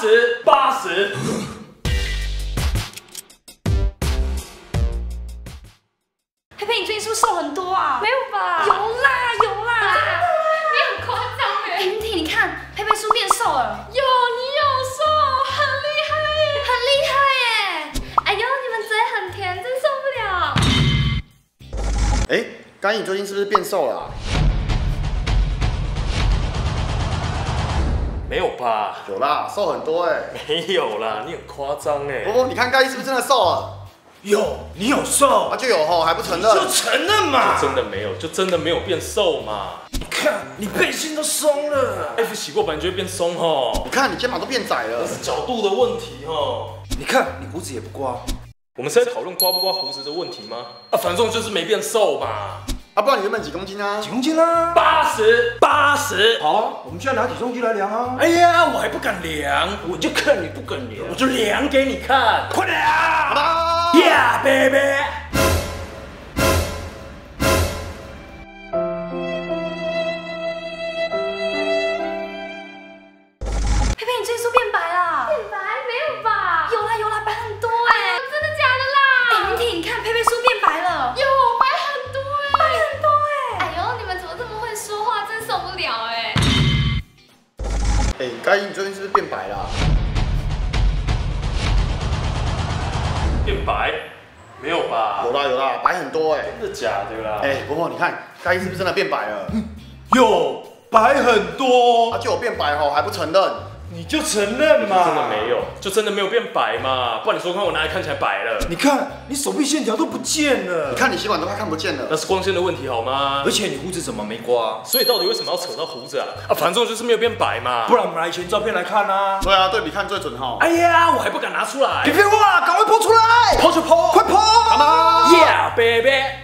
十八十。佩佩，你最近是不是瘦很多啊？没有吧？有啦有啦。你很夸张哎！婷婷你看，佩佩是不是变瘦了？有，你有瘦，很厉害耶！很厉害耶！哎呦，你们嘴很甜，真受不了。哎，刚你最近是不是变瘦了啊？没有吧？有啦，瘦很多哎。没有啦，你很夸张哎。不不，你看盖伊是不是真的瘦了？有，你有瘦啊，就有吼，还不承认？就承认嘛！就真的没有，就真的没有变瘦嘛？你看，你背心都松了。F 洗过本来就会变松吼。你看你肩膀都变窄了。是角度的问题吼。你看，你胡子也不刮。我们是在讨论刮不刮胡子的问题吗？啊，反正就是没变瘦嘛。啊，不然你原本几公斤啊？几公斤啊？八十八十。好啊，我们现在拿体重机来量啊。哎呀，我还不敢量，我就看你不敢量，我就量给你看。快点好啊！吧。Yeah, baby。佩佩，你哎，嘉义你最近是不是变白了？变白？没有吧？有啦有啦，白很多哎。真的假的啦？哎，伯伯，你看嘉义是不是真的变白了？有，白很多啊，。就有变白吼，还不承认？你就承认嘛。真的没有，就真的没有变白嘛？不然你说看我哪里看起来白了？你看，你手臂线条都不见了。你，看你血管都快看不见了那。是光线的问题好吗而？且你胡子怎么没刮？所以到底为什么要扯到胡子啊？啊，反正就是没有变白嘛。不然我们拿以前照片来看啊。对啊，对比看最准哈。哎呀，我还不敢拿出来别。废话，赶快剖出来！抛就抛，快剖！好吗？Yeah, baby。